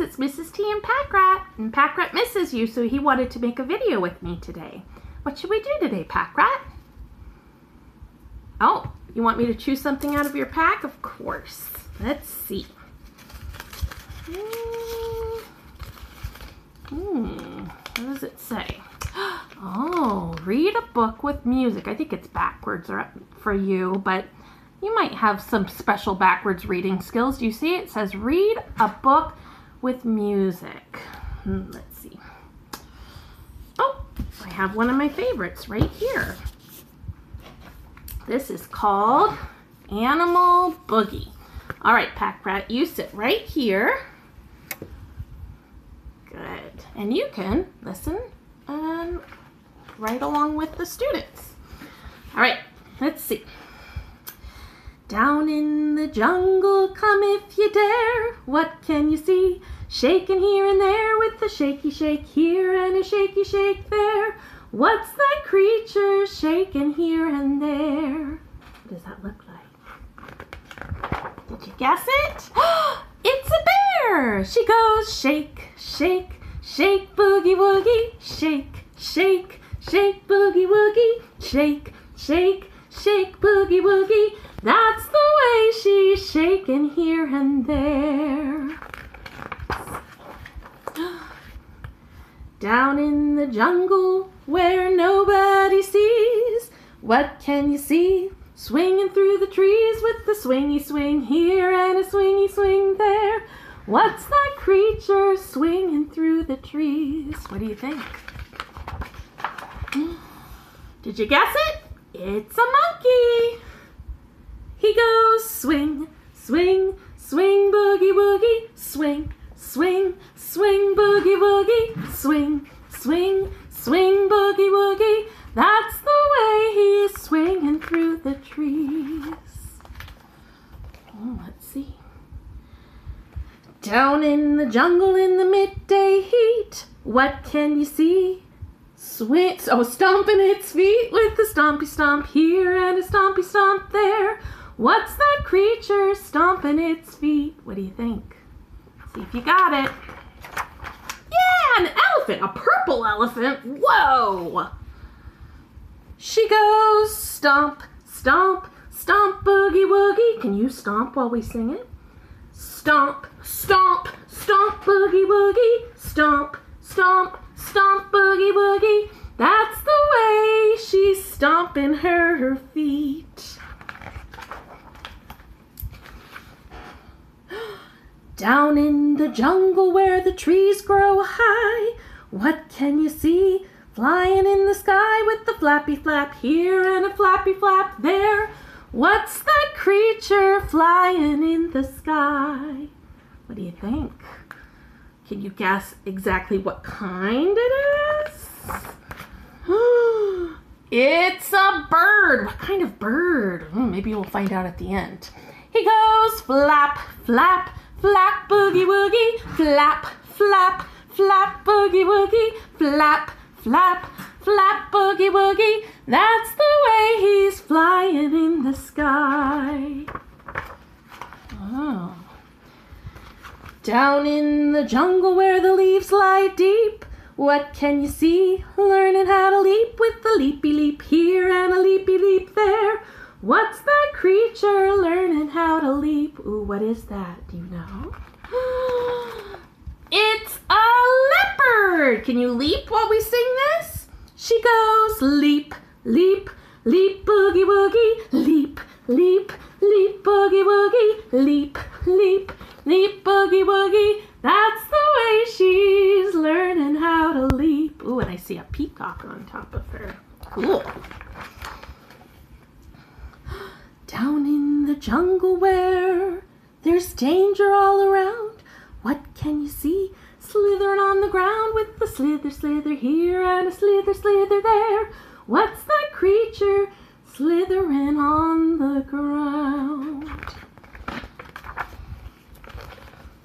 it's Mrs. T and Packrat, And Packrat misses you, so he wanted to make a video with me today. What should we do today, Packrat? Oh, you want me to choose something out of your pack? Of course. Let's see. Hmm, what does it say? Oh, read a book with music. I think it's backwards for you, but you might have some special backwards reading skills. Do you see? It says read a book with music. Hmm, let's see. Oh, I have one of my favorites right here. This is called Animal Boogie. All right, Pack Rat, you sit right here. Good. And you can listen and write along with the students. All right, let's see. Down in the jungle, come if you dare. What can you see? Shaking here and there with a shaky shake here and a shaky shake there. What's that creature shaking here and there? What does that look like? Did you guess it? it's a bear! She goes shake, shake, shake, boogie woogie, shake, shake, shake, boogie woogie, shake, shake, shake, boogie woogie. That's the way she's shaking here and there. Down in the jungle where nobody sees, what can you see? Swinging through the trees with the swingy swing here and a swingy swing there. What's that creature swinging through the trees? What do you think? Hmm. Did you guess it? It's a monkey. He goes swing, swing, swing, boogie, woogie, swing, swing, swing, boogie, woogie, swing, swing, swing, boogie, woogie. That's the way he's swinging through the trees. Oh, let's see. Down in the jungle in the midday heat, what can you see? Swing, oh, stomping its feet with a stompy stomp here and a stompy stomp there. What's that creature stomping its feet? What do you think? See if you got it. Yeah, an elephant, a purple elephant. Whoa! She goes stomp, stomp, stomp, boogie woogie. Can you stomp while we sing it? Stomp, stomp, stomp, boogie woogie. Stomp, stomp, stomp, boogie woogie. That's the way she's stomping her feet. Down in the jungle where the trees grow high, what can you see? Flying in the sky with the flappy flap here and a flappy flap there. What's that creature flying in the sky? What do you think? Can you guess exactly what kind it is? it's a bird. What kind of bird? Hmm, maybe we'll find out at the end. He goes flap, flap, Flap boogie woogie, flap, flap, flap boogie woogie, flap, flap, flap boogie woogie. That's the way he's flying in the sky. Oh. Down in the jungle where the leaves lie deep, what can you see? Learning how to leap with the leapy leap here and a leapy leap there. What's that creature learning how to leap? Ooh, what is that? Do you know? it's a leopard! Can you leap while we sing this? She goes leap, leap, leap, boogie woogie, leap, leap, leap, boogie woogie, leap, leap, leap, boogie woogie. That's the way she's learning how to leap. Ooh, and I see a peacock on top of her. Cool. Down in the jungle where there's danger all around, what can you see? Slithering on the ground with a slither, slither here and a slither, slither there. What's that creature slithering on the ground?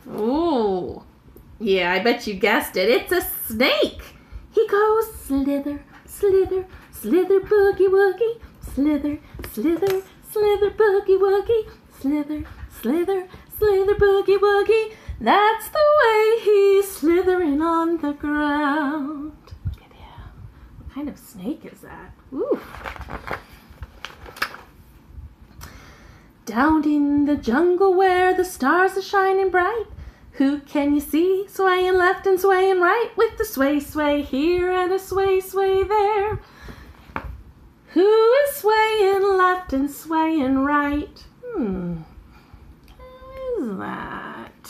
Oh, yeah, I bet you guessed it. It's a snake. He goes slither, slither, slither, boogie woogie, slither, slither, Slither boogie woogie, slither, slither, slither boogie woogie. That's the way he's slithering on the ground. Look at him. What kind of snake is that? Ooh. Down in the jungle where the stars are shining bright, who can you see swaying left and swaying right with the sway sway here and a sway sway there? Who is swaying left and swaying right? Hmm. Who is that?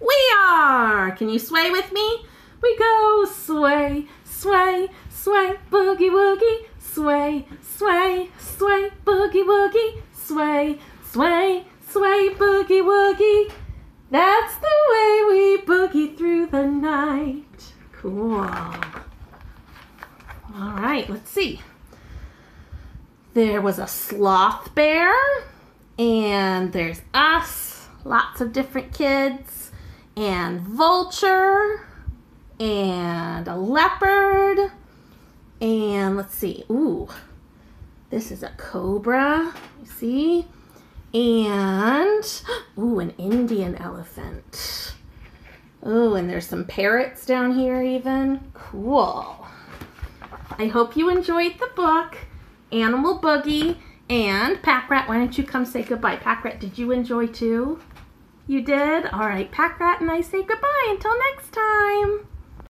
We are! Can you sway with me? We go sway, sway, sway, boogie woogie, sway, sway, sway, boogie woogie, sway, sway, sway, boogie woogie. That's the way we boogie through the night. Cool. All right, let's see. There was a sloth bear, and there's us, lots of different kids, and vulture, and a leopard, and let's see, ooh, this is a cobra, you see? And, ooh, an Indian elephant. Oh, and there's some parrots down here even. Cool. I hope you enjoyed the book, Animal Boogie, and Pack Rat, why don't you come say goodbye? Pack Rat, did you enjoy too? You did? All right, Pack Rat and I say goodbye until next time.